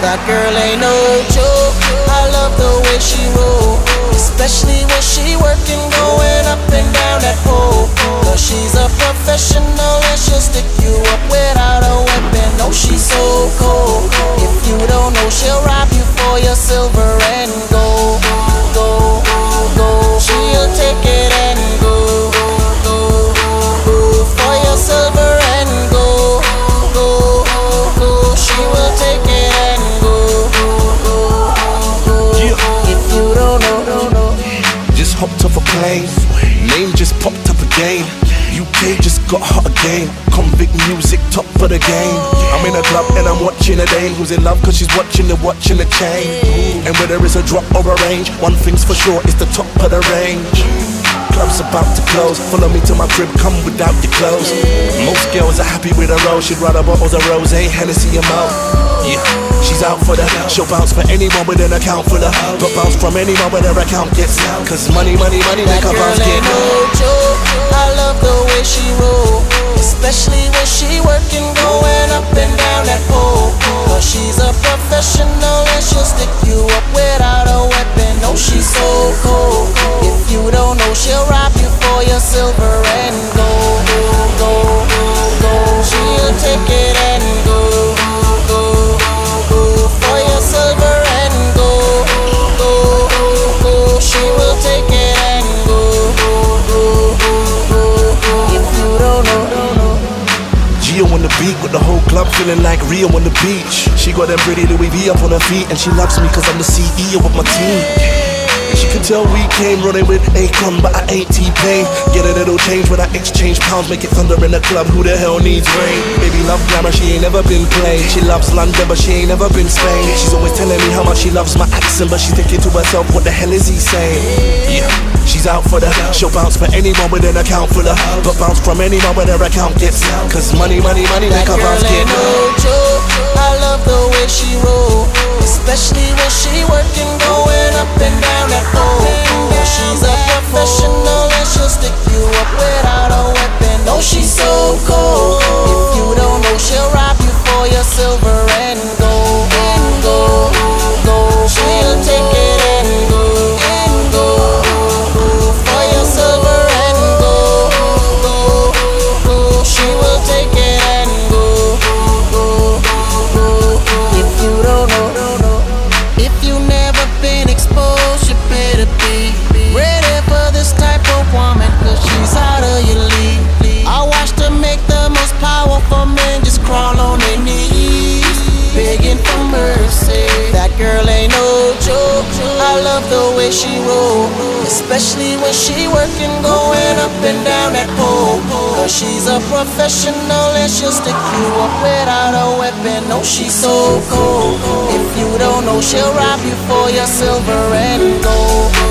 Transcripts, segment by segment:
That girl ain't no joke. I love the way she roll, especially when she working, going up and down that pole. Cause she's a professional and she'll stick you up without a weapon. No, she's so cold. If you don't know, she'll rob you for your silver and again. UK just got hot again. Convict music, top of the game. I'm in a club and I'm watching a dame who's in love cause she's watching the watching the chain. And whether it's a drop or a range, one thing's for sure, it's the top of the range. Club's about to close. Follow me to my crib, come without your clothes. Most girls are happy with a rose. She'd rather bottles of rose, eh? Hennessy and Mo. Yeah, she's out for the. She'll bounce for anyone with an account for the. But bounce from anyone with their account gets. Cause money, money, money make That girl bounce get. joke. I love the way she roll, especially when she working, going up and down that pole. She's a professional and she'll stick you up without a weapon. No, she's so cold. If you don't know, she'll rob you for your silver and gold. Go, go, she'll take it and go, go, Gio on the beat with the whole club feeling like Rio on the beach. She got them pretty Louis V up on her feet and she loves me cause I'm the CEO of my team. She can tell we came running with Akon, but I ain't T-Pain. Get a little change when I exchange pounds, make it thunder in the club. Who the hell needs rain? Baby love glamour, she ain't never been played. She loves London, but she ain't never been Spain. She's always telling me how much she loves my accent, but she's thinking to herself, what the hell is he saying? Yeah, she's out for the. She'll bounce for anyone with an account full of. But bounce from anyone when her account gets. Cause money, money, money, That a girl bounce no joke. I love the way she roll, especially when she working, going up and down that pole. She's a professional and she'll stick you up without a weapon. No, she's so cold. If you don't know, she'll rob you for your silver she's a professional and she'll stick you up without a weapon. No, she's so cold. If you don't know, she'll rob you for your silver and gold.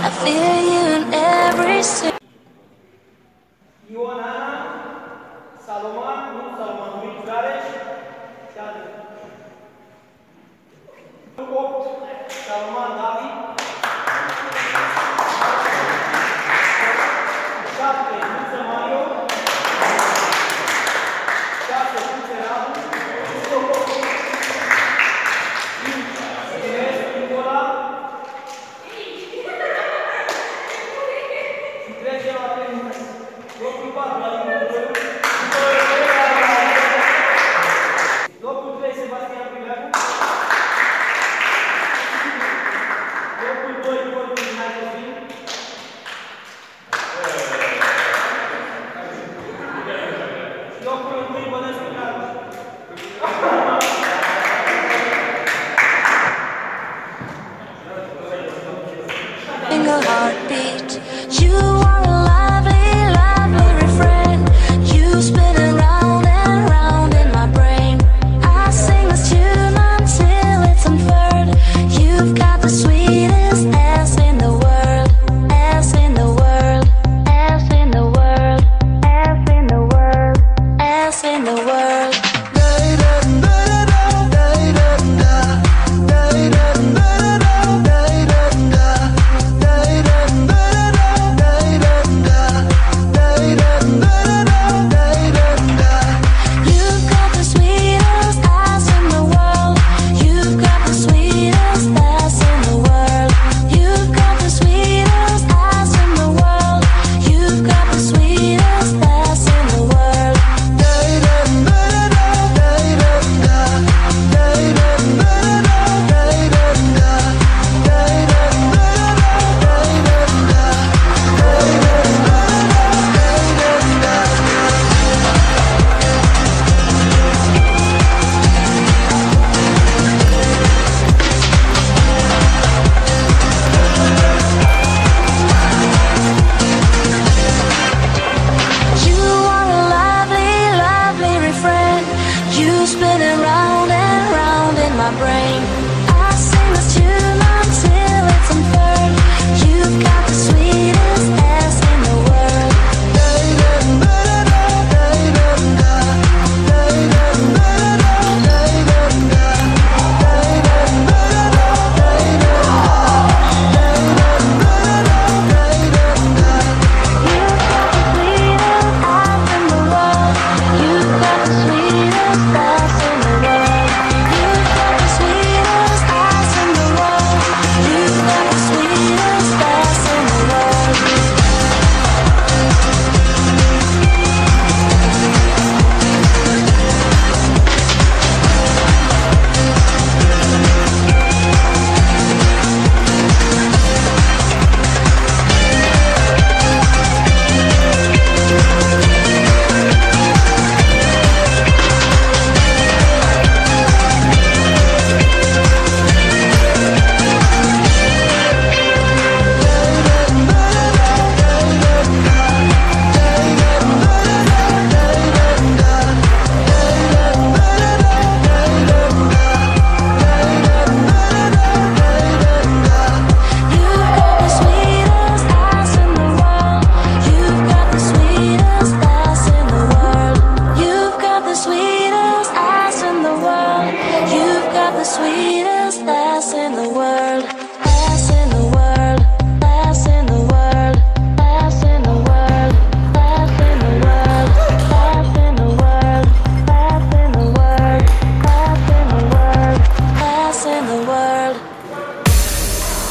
I feel you in every step.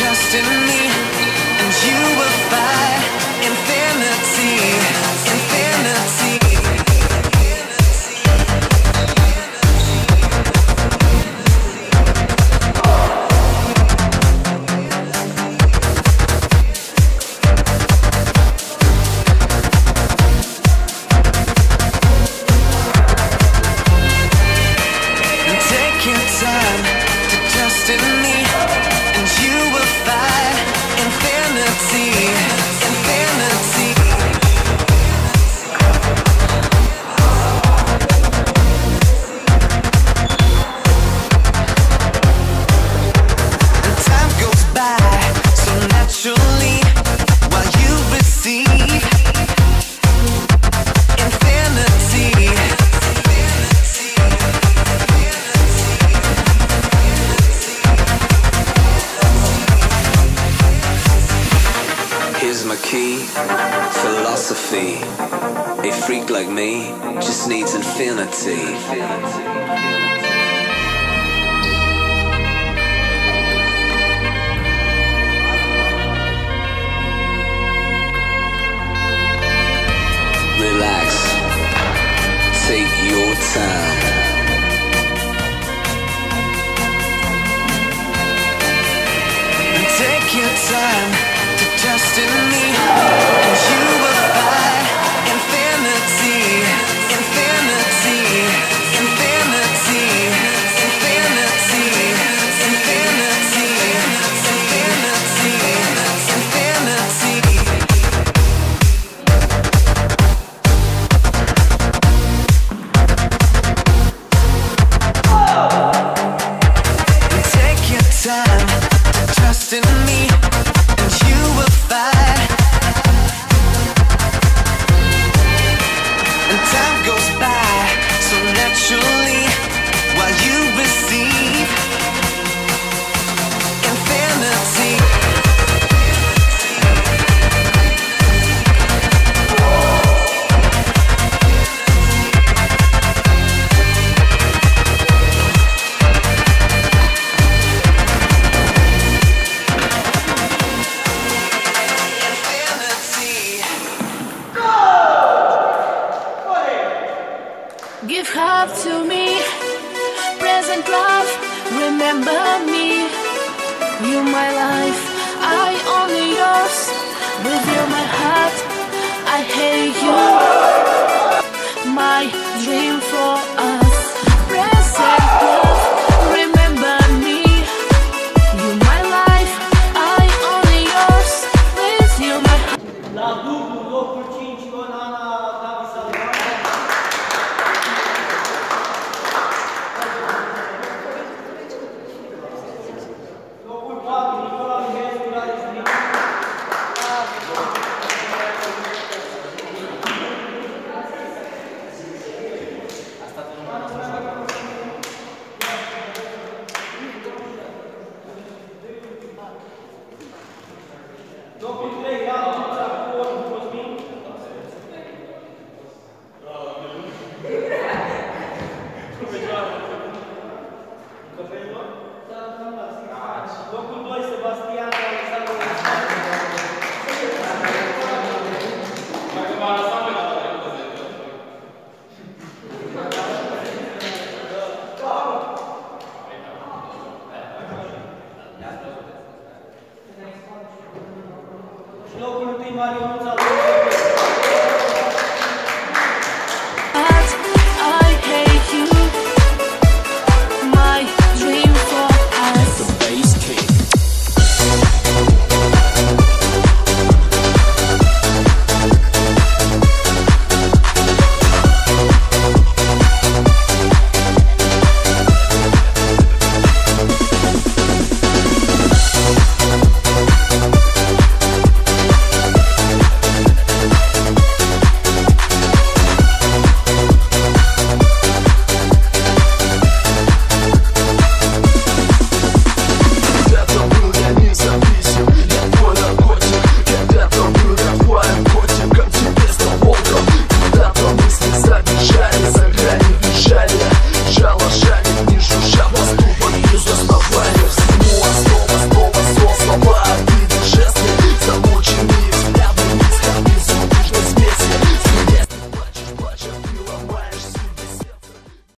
trust in me, and you will find infinity. श्लोक ऋतु हमारी कौन